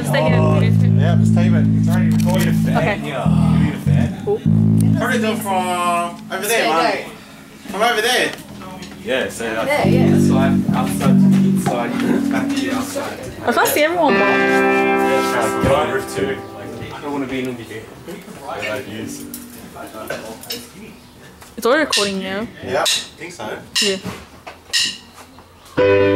I'll just take it. Yeah, just tape it. It's already recorded. You need a fan? Okay. Yeah. You need a fan? Cool. Probably do from over there, man. From over there. Yeah, so like There, yeah. outside, outside to the inside, back to the outside. I can't see everyone, but Yeah, try to get on roof too. I don't want to be in the here. It's already recording now. Yeah, I think so. Yeah.